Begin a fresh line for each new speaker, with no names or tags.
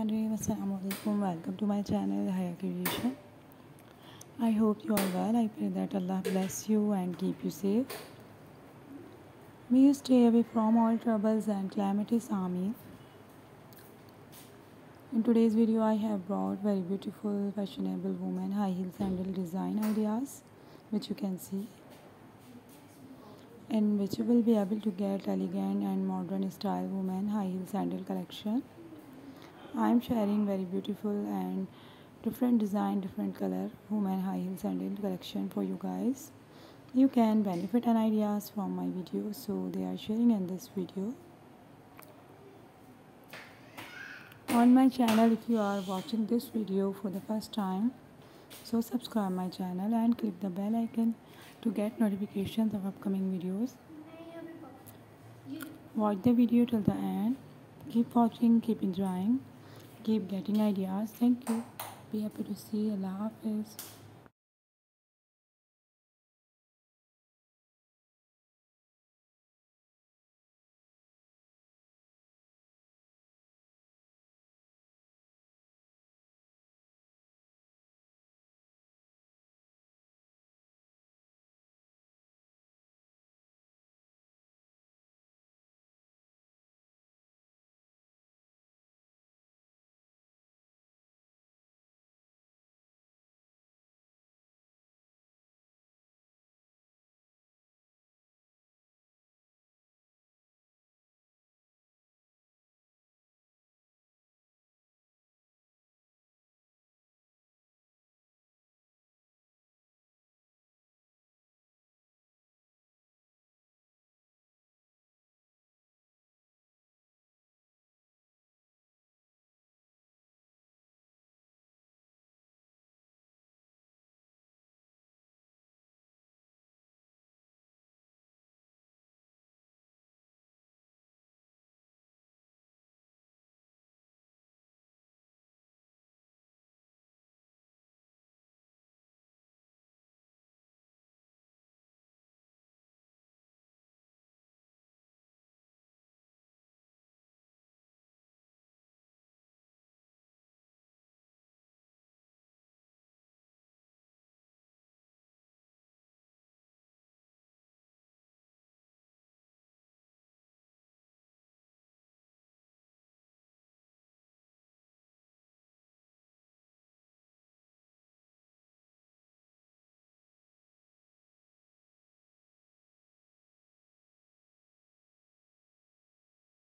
Bismillahirrahmanirrahim. Welcome to my channel Haya Creation. I hope you are well. I pray that Allah bless you and keep you safe. May you stay away from all troubles and calamities. Ameen. In today's video, I have brought very beautiful, fashionable woman high heel sandal design ideas, which you can see, in which you will be able to get elegant and modern style woman high heel sandal collection. I am sharing very beautiful and different design, different color woman high heel sandal collection for you guys. You can benefit and ideas from my video, so they are sharing in this video. on my channel if you are watching this video for the first time so subscribe my channel and click the bell icon to get notifications of upcoming videos watch the video till the end keep watching keep enjoying keep getting ideas. Thank you. Be happy to see allah hafiz